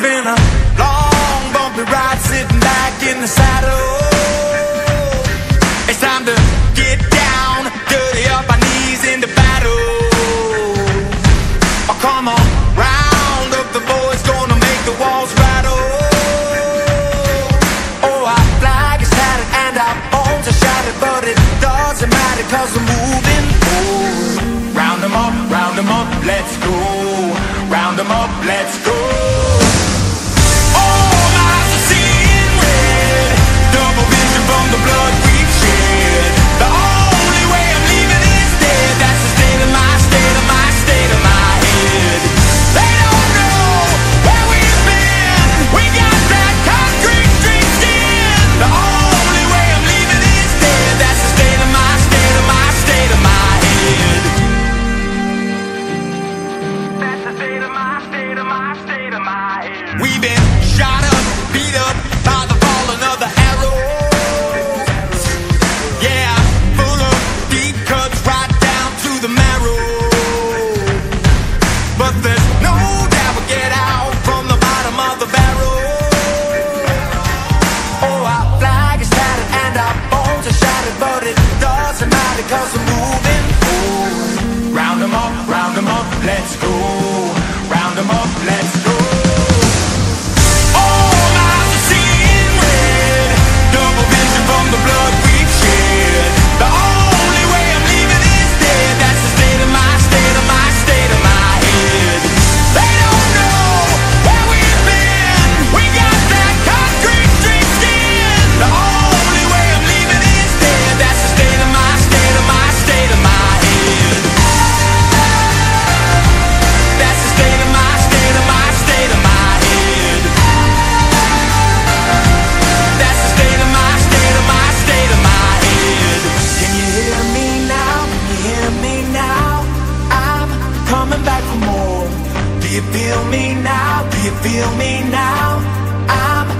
It's been a long, bumpy ride sitting back in the saddle. It's time to get down, dirty up our knees into battle. Oh, come on, round up the boys, gonna make the walls rattle. Oh, our flag is tattered and our bones are shattered, but it doesn't matter cause we're moving forward. Round them up, round them up, let's go. Round them up, let's go. We've been shot up, beat up by the falling of the arrows. Yeah, full of deep cuts right down to the marrow. But there's no doubt we'll get out from the bottom of the barrel. Oh, our flag is tattered and our bones are shattered, but it doesn't matter cause we're moving forward. Round 'em up, round 'em up, let's go. You feel me now? Do you feel me now? I'm